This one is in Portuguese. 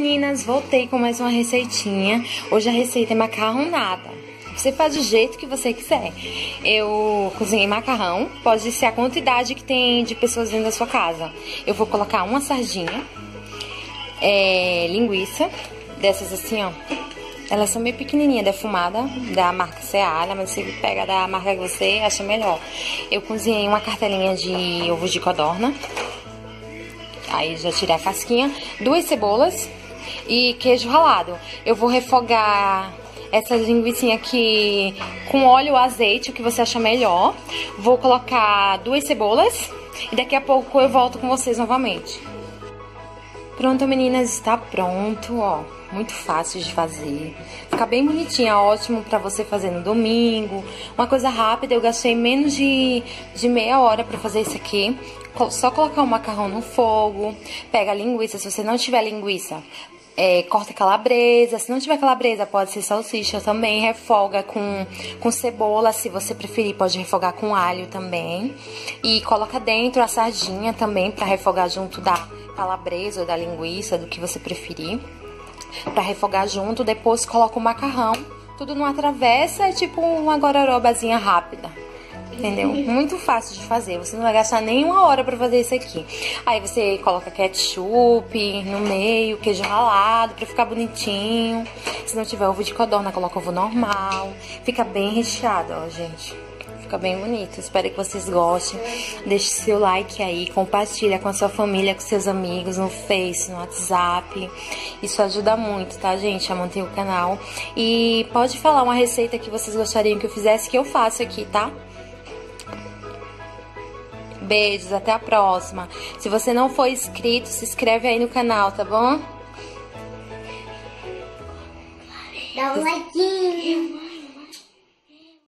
meninas, voltei com mais uma receitinha. Hoje a receita é macarronada. Você faz do jeito que você quiser. Eu cozinhei macarrão, pode ser a quantidade que tem de pessoas dentro da sua casa. Eu vou colocar uma sardinha, é, linguiça, dessas assim, ó. Elas são meio pequenininhas, defumada, da marca Seara, mas você pega da marca que você acha melhor. Eu cozinhei uma cartelinha de ovo de codorna. Aí já tirei a casquinha. Duas cebolas e queijo ralado. Eu vou refogar essa linguiça aqui com óleo ou azeite, o que você acha melhor. Vou colocar duas cebolas e daqui a pouco eu volto com vocês novamente. Pronto, meninas, está pronto, ó. Muito fácil de fazer. Fica bem bonitinha, ótimo para você fazer no domingo. Uma coisa rápida, eu gastei menos de, de meia hora para fazer isso aqui. Só colocar o macarrão no fogo, pega a linguiça, se você não tiver linguiça, é, corta calabresa. Se não tiver calabresa, pode ser salsicha também. Refoga com, com cebola, se você preferir, pode refogar com alho também. E coloca dentro a sardinha também para refogar junto da calabresa ou da linguiça, do que você preferir. Pra refogar junto, depois coloca o macarrão, tudo numa travessa, é tipo uma gororobazinha rápida. Entendeu? Muito fácil de fazer. Você não vai gastar nem uma hora pra fazer isso aqui. Aí você coloca ketchup no meio, queijo ralado pra ficar bonitinho. Se não tiver ovo de codorna, coloca ovo normal. Fica bem recheado, ó, gente fica bem bonito. Espero que vocês gostem. Deixe seu like aí, compartilha com a sua família, com seus amigos no Face, no WhatsApp. Isso ajuda muito, tá, gente, a manter o canal. E pode falar uma receita que vocês gostariam que eu fizesse, que eu faço aqui, tá? Beijos, até a próxima. Se você não for inscrito, se inscreve aí no canal, tá bom? Dá um like.